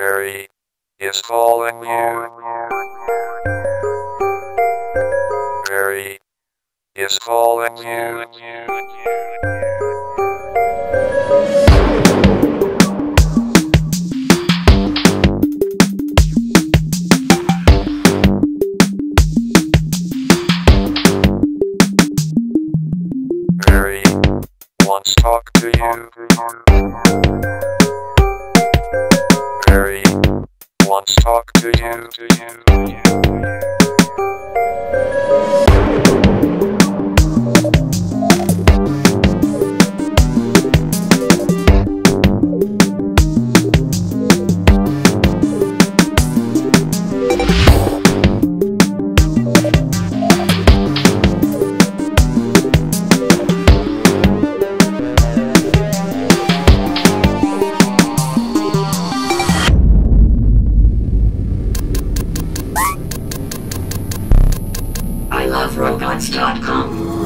Barrie is calling you. Barrie is calling you. Barrie wants to talk to you. Wants talk to you, to you, you. Robots.com.